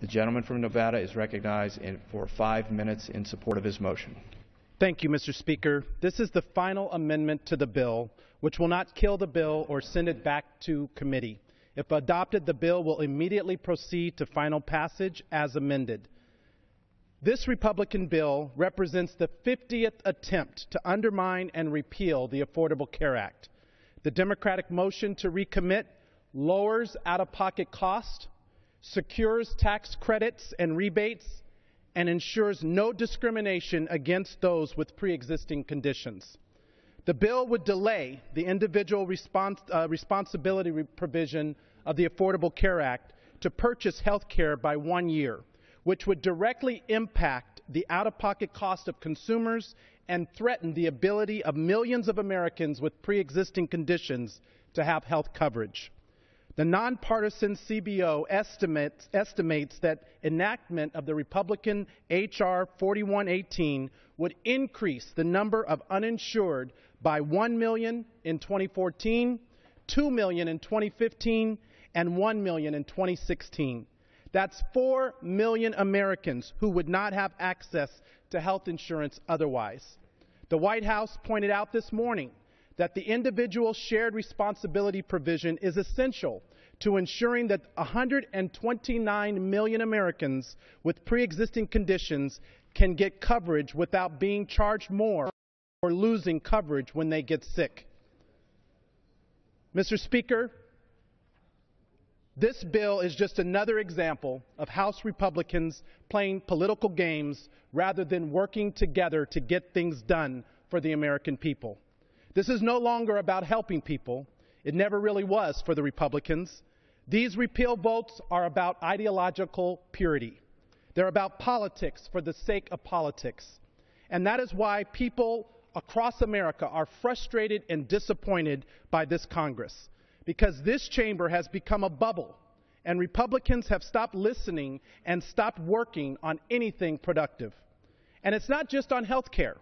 The gentleman from Nevada is recognized in, for five minutes in support of his motion. Thank you, Mr. Speaker. This is the final amendment to the bill, which will not kill the bill or send it back to committee. If adopted, the bill will immediately proceed to final passage as amended. This Republican bill represents the 50th attempt to undermine and repeal the Affordable Care Act. The Democratic motion to recommit lowers out of pocket cost, secures tax credits and rebates, and ensures no discrimination against those with pre existing conditions. The bill would delay the individual uh, responsibility re provision of the Affordable Care Act to purchase health care by one year, which would directly impact the out of pocket cost of consumers and threaten the ability of millions of Americans with pre existing conditions to have health coverage. The nonpartisan CBO estimates, estimates, that enactment of the Republican H.R. 4118 would increase the number of uninsured by 1 million in 2014, 2 million in 2015, and 1 million in 2016. That's 4 million Americans who would not have access to health insurance otherwise. The White House pointed out this morning that the individual shared responsibility provision is essential to ensuring that 129 million Americans with pre existing conditions can get coverage without being charged more or losing coverage when they get sick. Mr. Speaker, this bill is just another example of House Republicans playing political games rather than working together to get things done for the American people. This is no longer about helping people. It never really was for the Republicans. These repeal votes are about ideological purity. They're about politics for the sake of politics. And that is why people across America are frustrated and disappointed by this Congress. Because this chamber has become a bubble, and Republicans have stopped listening and stopped working on anything productive. And it's not just on health care.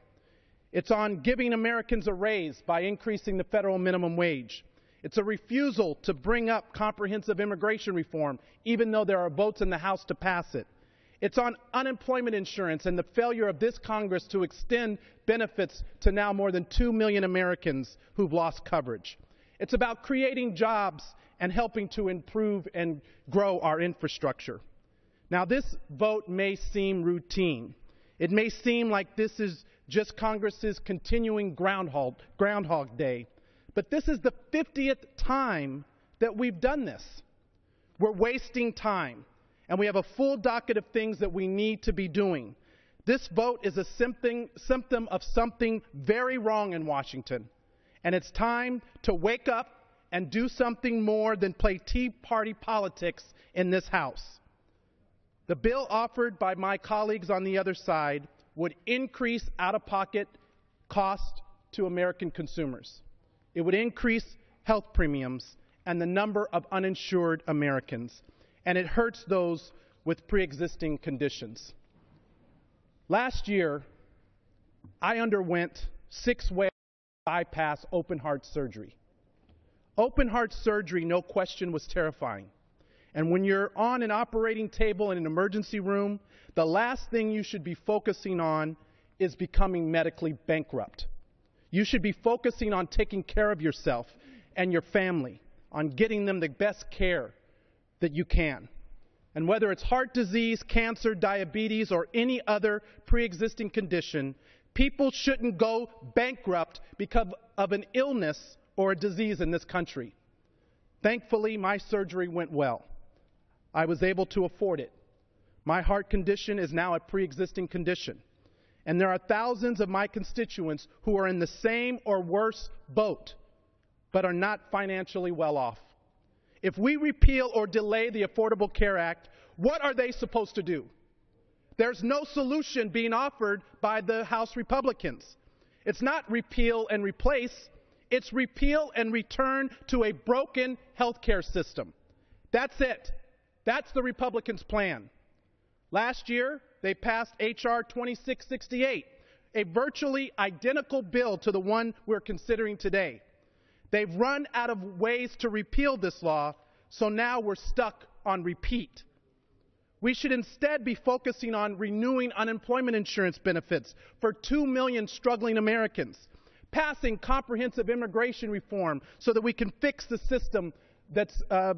It's on giving Americans a raise by increasing the federal minimum wage. It's a refusal to bring up comprehensive immigration reform, even though there are votes in the House to pass it. It's on unemployment insurance and the failure of this Congress to extend benefits to now more than 2 million Americans who've lost coverage. It's about creating jobs and helping to improve and grow our infrastructure. Now, this vote may seem routine. It may seem like this is just Congress's continuing groundhog, groundhog day. But this is the 50th time that we've done this. We're wasting time, and we have a full docket of things that we need to be doing. This vote is a symptom of something very wrong in Washington, and it's time to wake up and do something more than play Tea Party politics in this House. The bill offered by my colleagues on the other side would increase out of pocket cost to American consumers. It would increase health premiums and the number of uninsured Americans, and it hurts those with pre existing conditions. Last year, I underwent six way bypass open heart surgery. Open heart surgery, no question, was terrifying. And when you're on an operating table in an emergency room, the last thing you should be focusing on is becoming medically bankrupt. You should be focusing on taking care of yourself and your family, on getting them the best care that you can. And whether it's heart disease, cancer, diabetes, or any other pre existing condition, people shouldn't go bankrupt because of an illness or a disease in this country. Thankfully, my surgery went well. I was able to afford it. My heart condition is now a pre existing condition. And there are thousands of my constituents who are in the same or worse boat, but are not financially well off. If we repeal or delay the Affordable Care Act, what are they supposed to do? There's no solution being offered by the House Republicans. It's not repeal and replace, it's repeal and return to a broken health care system. That's it. That's the Republicans' plan. Last year, they passed H.R. 2668, a virtually identical bill to the one we're considering today. They've run out of ways to repeal this law, so now we're stuck on repeat. We should instead be focusing on renewing unemployment insurance benefits for 2 million struggling Americans, passing comprehensive immigration reform so that we can fix the system that's uh,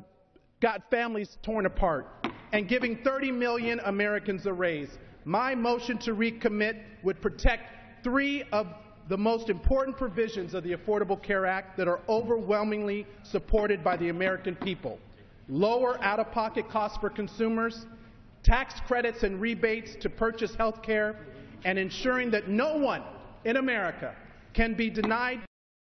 got families torn apart, and giving 30 million Americans a raise. My motion to recommit would protect three of the most important provisions of the Affordable Care Act that are overwhelmingly supported by the American people lower out of pocket costs for consumers tax credits and rebates to purchase health care, and ensuring that no one in America can be denied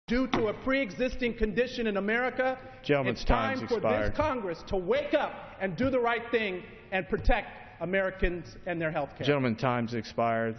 due to a pre-existing condition in America. Gentleman's it's time for expired. this Congress to wake up and do the right thing and protect Americans and their health care. Gentleman, time's expired.